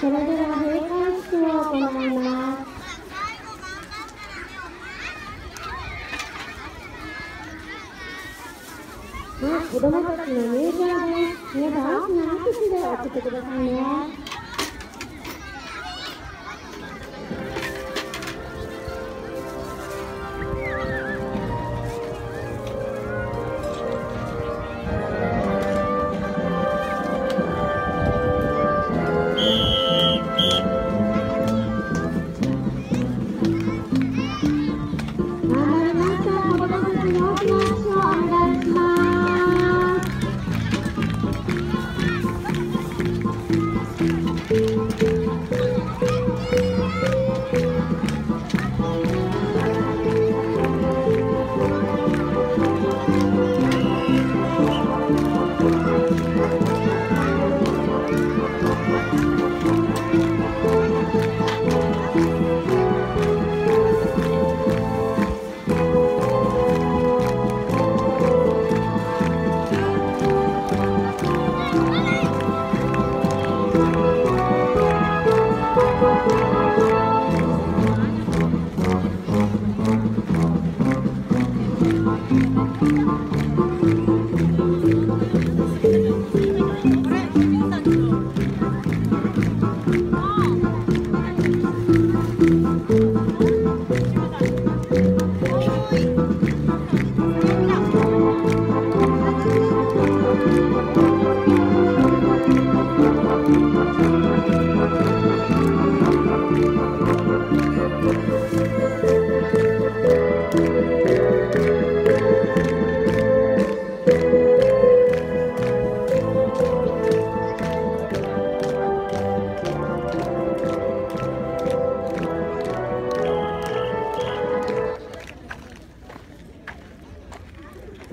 それでは閉会式を行います。はい、子供たちの入場です。皆さん大きな拍手でおってくださいね。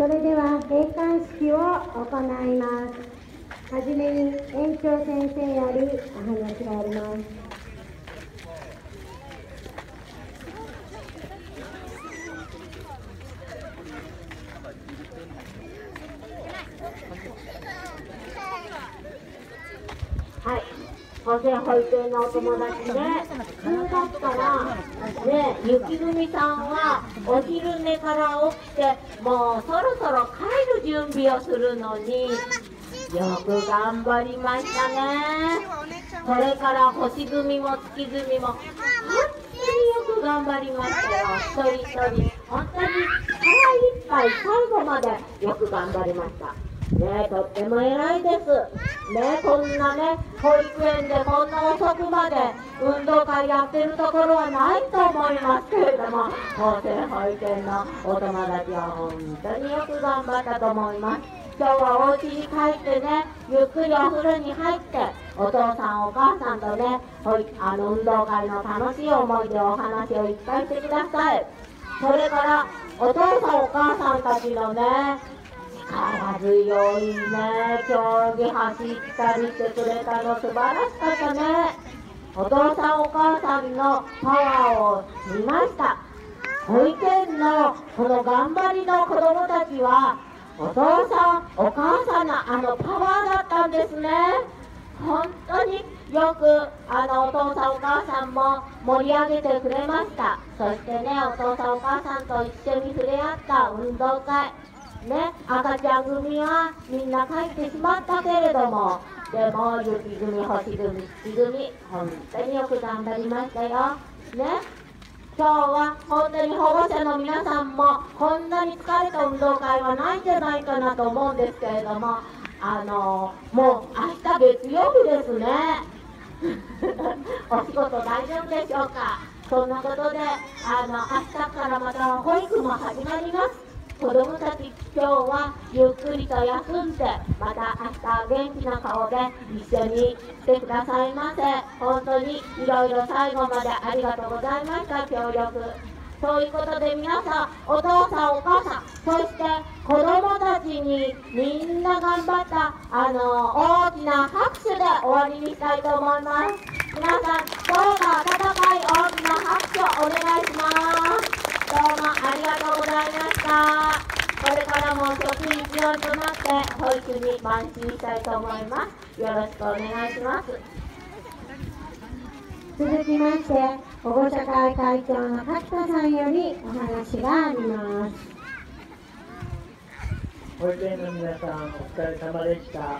それでは閉会式を行います。はじめに園長先生よりお話があります。はい。保健保育園のお友達で、10月からね、雪組さんはお昼寝から起きて、もうそろそろ帰る準備をするのに、よく頑張りましたね。それから星組も月組も、本当によく頑張りましたよ。一人一人、本当に腹いっぱい最後までよく頑張りました。ねとっても偉いです。ねこんなね、保育園でこんな遅くまで運動会やってるところはないと思いますけれども、厚生保育園のお友達は本当によく頑張ったと思います。今日はお家に帰ってね、ゆっくりお風呂に入って、お父さんお母さんとね、あの運動会の楽しい思い出お話をいっぱいしてください。それから、お父さんお母さんたちのね、力強いね、競技走ったりしてくれたの素晴らしかったね。お父さんお母さんのパワーを見ました。保育園のこの頑張りの子供たちは、お父さん、お母さんのあのパワーだったんですね。本当によくあのお父さんお母さんも盛り上げてくれました。そしてね、お父さんお母さんと一緒に触れ合った運動会。ね、赤ちゃん組はみんな帰ってしまったけれども、でも雪組、星組、月組、本当によく頑張りましたよ。ね。今日は本当に保護者の皆さんもこんなに疲れた運動会はないんじゃないかなと思うんですけれども、あのもう明日月曜日ですね。お仕事大丈夫でしょうか？そんなことで、あの明日からまた保育も始まります。子供たち今日はゆっくりと休んでまた明日元気な顔で一緒に来てくださいませ。本当にいろいろ最後までありがとうございました協力。そういうことで皆さんお父さんお母さんそして子供たちにみんな頑張ったあの大きな拍手で終わりにしたいと思います。皆さんどうか温かい大きな拍手をお願いします。どうもありがとうございました。これからも職員一丸となって保育に邁進したいと思います。よろしくお願いします。続きまして保護者会会長の角田さんよりお話があります保育園の皆さんお疲れ様でしたあ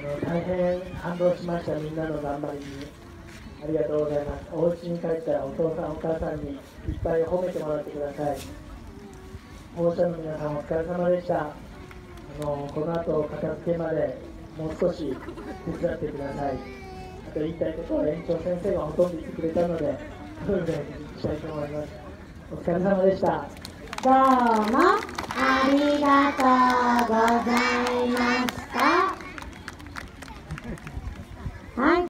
の大変感動しましたみんなの頑張りにありがとうございますお家に帰ったらお父さんお母さんにいっぱい褒めてもらってください保護者の皆さん。お疲れ様でした。あのこの後片付けまでもう少し手伝ってください。あと言いたいことは園長先生がほとんど言ってくれたのでそれでしたいと思います。お疲れ様でした。どうもありがとうございました。はい